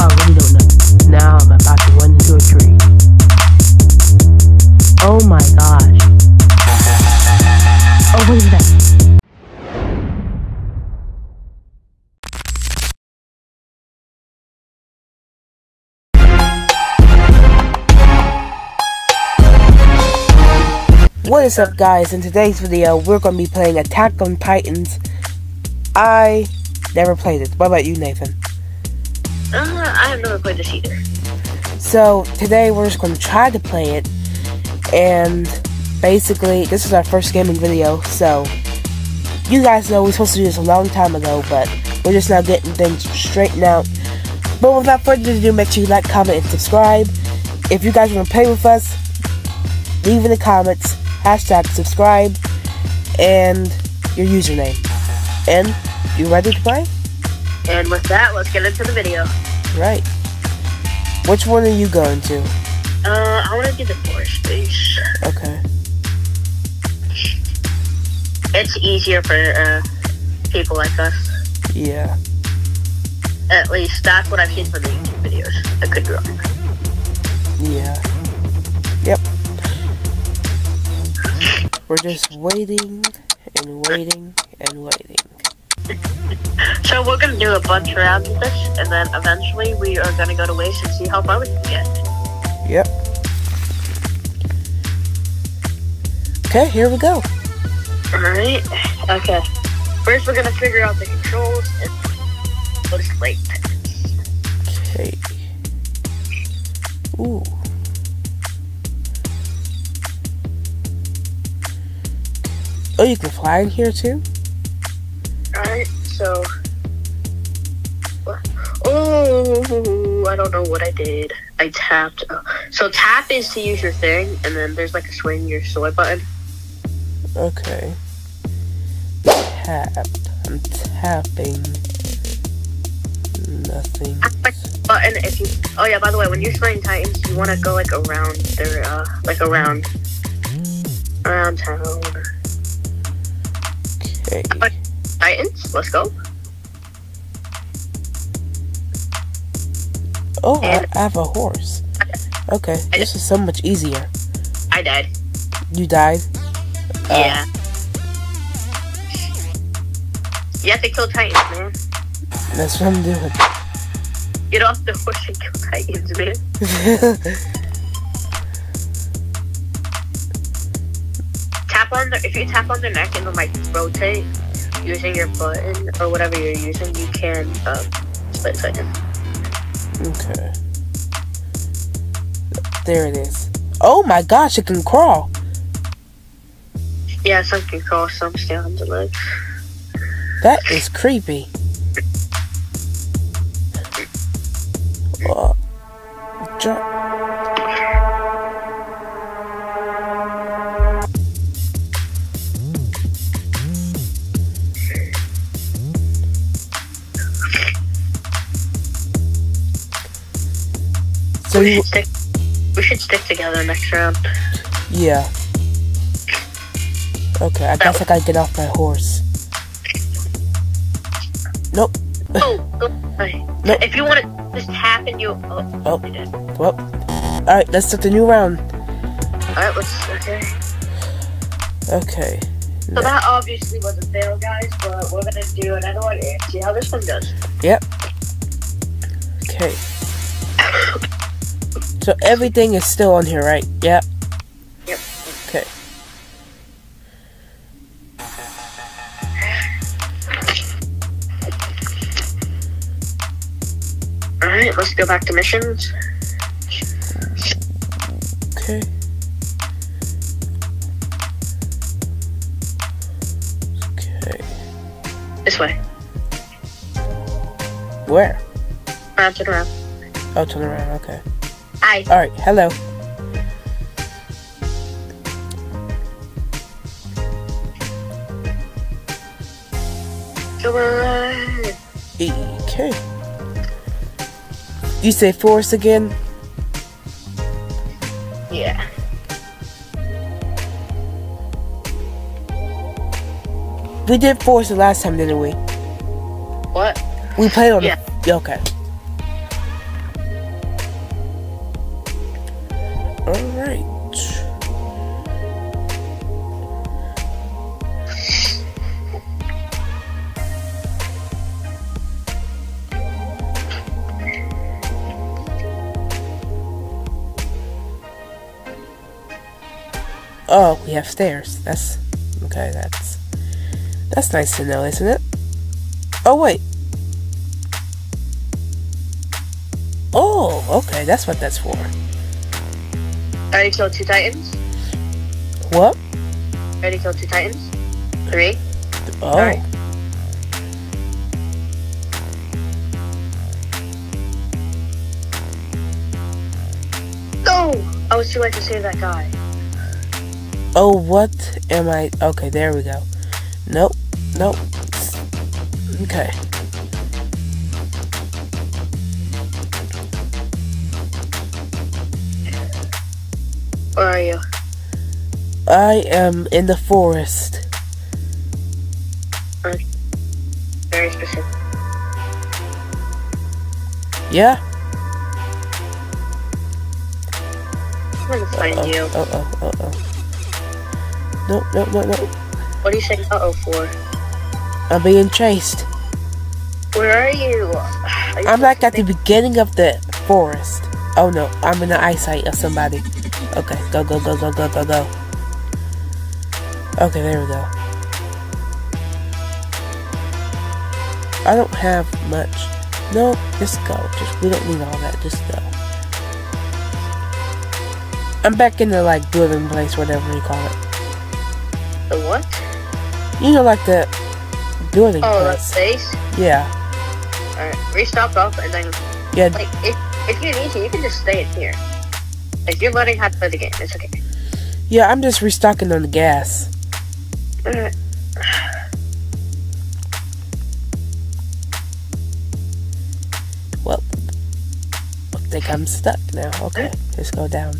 I really don't know. Now I'm about to run into a tree. Oh my gosh. Oh, what is that? What is up guys, in today's video we're going to be playing Attack on Titans. I never played it. What about you Nathan? Uh, I have never played this either. So today we're just going to try to play it and basically this is our first gaming video so you guys know we are supposed to do this a long time ago but we're just now getting things straightened out. But without further ado make sure you like, comment, and subscribe. If you guys want to play with us, leave in the comments hashtag subscribe, and your username. And you ready to play? And with that, let's get into the video. Right. Which one are you going to? Uh, I want to do the forest base. Okay. It's easier for uh, people like us. Yeah. At least that's what I've seen from the YouTube videos. I could be wrong. Yeah. Yep. We're just waiting and waiting and waiting. So we're gonna do a bunch of rounds of this, and then eventually we are gonna go to waste and see how far we can get. Yep. Okay, here we go. Alright. Okay. First we're gonna figure out the controls and go to straight. Okay. Ooh. Oh, you can fly in here too? Alright, so. Oh, I don't know what I did. I tapped. Uh, so tap is to use your thing, and then there's like a swing your sword button. Okay. Tap. I'm tapping. Nothing. Button if you. Oh yeah. By the way, when you're swinging titans, you want to go like around their uh like around around town. Okay. Titans, let's go. Oh, I, I have a horse. Okay, this is so much easier. I died. You died? Yeah. Uh, you have to kill titans, man. That's what I'm doing. Get off the horse and kill titans, man. tap on the if you tap on their neck and then like rotate using your button or whatever you're using, you can um, split titan. Okay. There it is. Oh my gosh, it can crawl. Yeah, some can crawl, some stay on the legs. That is creepy. Uh, So we should, stick, we should stick together next round. Yeah. Okay, I guess I gotta get off my horse. Nope. Oh. Nope. If you want to just tap and you. Oh. oh. Well. Alright, let's start the new round. Alright, let's. Okay. Okay. So no. that obviously was a fail, guys, but we're gonna do another one and see how this one goes. Yep. Okay. So everything is still on here, right? Yep. Yep. Okay. Alright, let's go back to missions. Okay. Okay. This way. Where? Around, turn around. Oh, turn around, okay. Hi. Alright, hello. Come on. Okay. You say force again? Yeah. We did force the last time, didn't we? What? We played on yeah. the. Okay. Oh, we have stairs. That's okay. That's that's nice to know, isn't it? Oh wait. Oh, okay. That's what that's for. Already killed two titans. What? Ready to kill two titans. Three. Oh. Alright. No! I was too late to save that guy. Oh, what am I? Okay, there we go. Nope. Nope. Okay. Where are you? I am in the forest. Very specific. Yeah? I'm gonna find Uh you. oh. Uh oh. Uh oh. No, no, no, no. What are you saying uh oh for? I'm being chased. Where are you? Are you I'm like at the beginning of the forest. Oh no, I'm in the eyesight of somebody. Okay, go, go, go, go, go, go, go. Okay, there we go. I don't have much. No, just go. Just we don't need all that. Just go. I'm back in the like building place, whatever you call it. What? You know, like the building Oh, place. base? Yeah, Alright, restock off and then, yeah. like, if, if you need to, you can just stay in here. If you're learning how to play the game, it's okay. Yeah, I'm just restocking on the gas. Well, I think I'm stuck now. Okay, let's go down.